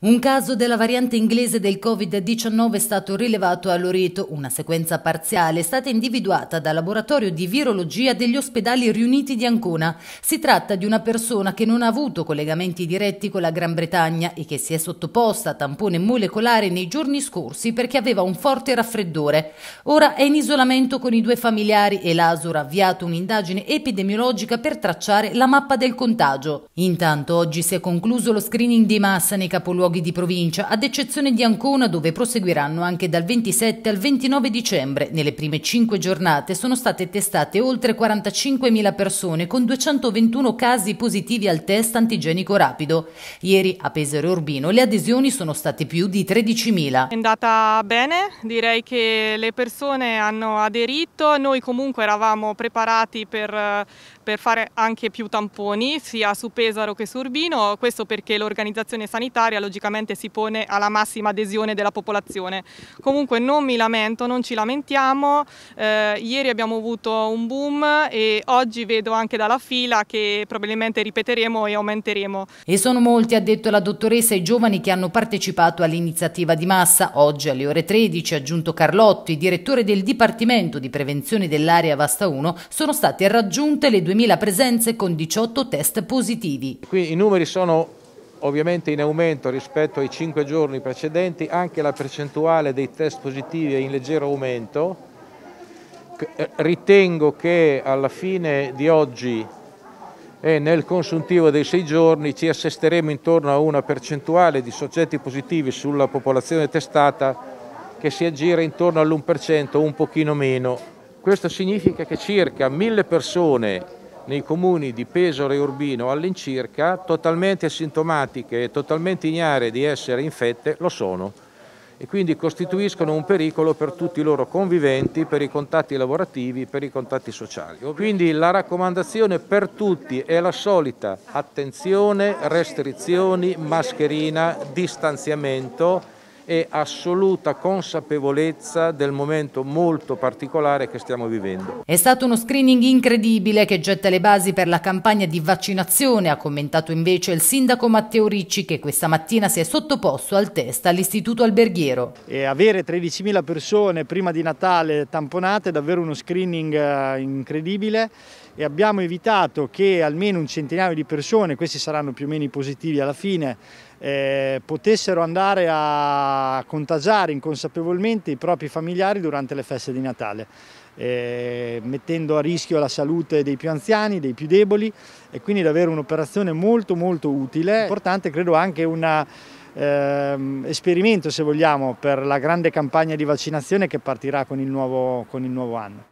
Un caso della variante inglese del Covid-19 è stato rilevato a Loreto. Una sequenza parziale è stata individuata dal laboratorio di virologia degli ospedali riuniti di Ancona. Si tratta di una persona che non ha avuto collegamenti diretti con la Gran Bretagna e che si è sottoposta a tampone molecolare nei giorni scorsi perché aveva un forte raffreddore. Ora è in isolamento con i due familiari e l'ASUR ha avviato un'indagine epidemiologica per tracciare la mappa del contagio. Intanto oggi si è concluso lo screening di massa nei capoluoghi luoghi di provincia, ad eccezione di Ancona dove proseguiranno anche dal 27 al 29 dicembre. Nelle prime cinque giornate sono state testate oltre 45.000 persone con 221 casi positivi al test antigenico rapido. Ieri a Pesaro Urbino le adesioni sono state più di 13.000. È andata bene, direi che le persone hanno aderito, noi comunque eravamo preparati per, per fare anche più tamponi sia su Pesaro che su Urbino, questo perché l'organizzazione sanitaria logicamente logicamente si pone alla massima adesione della popolazione. Comunque non mi lamento, non ci lamentiamo, eh, ieri abbiamo avuto un boom e oggi vedo anche dalla fila che probabilmente ripeteremo e aumenteremo. E sono molti, ha detto la dottoressa, i giovani che hanno partecipato all'iniziativa di massa. Oggi alle ore 13, aggiunto Carlotti, direttore del Dipartimento di Prevenzione dell'Area Vasta 1, sono state raggiunte le 2000 presenze con 18 test positivi. Qui i numeri sono ovviamente in aumento rispetto ai cinque giorni precedenti, anche la percentuale dei test positivi è in leggero aumento. Eh, ritengo che alla fine di oggi e nel consuntivo dei sei giorni ci assesteremo intorno a una percentuale di soggetti positivi sulla popolazione testata che si aggira intorno all'1%, un pochino meno. Questo significa che circa mille persone nei comuni di Pesaro e Urbino all'incirca, totalmente asintomatiche e totalmente ignare di essere infette, lo sono e quindi costituiscono un pericolo per tutti i loro conviventi, per i contatti lavorativi, per i contatti sociali. Quindi la raccomandazione per tutti è la solita, attenzione, restrizioni, mascherina, distanziamento, e assoluta consapevolezza del momento molto particolare che stiamo vivendo. È stato uno screening incredibile che getta le basi per la campagna di vaccinazione, ha commentato invece il sindaco Matteo Ricci che questa mattina si è sottoposto al test all'Istituto Alberghiero. E avere 13.000 persone prima di Natale tamponate è davvero uno screening eh, incredibile e abbiamo evitato che almeno un centinaio di persone, questi saranno più o meno i positivi alla fine, eh, potessero andare a contagiare inconsapevolmente i propri familiari durante le feste di Natale. Eh, mettendo a rischio la salute dei più anziani, dei più deboli e quindi davvero un'operazione molto molto utile, importante credo anche un eh, esperimento se vogliamo per la grande campagna di vaccinazione che partirà con il nuovo, con il nuovo anno.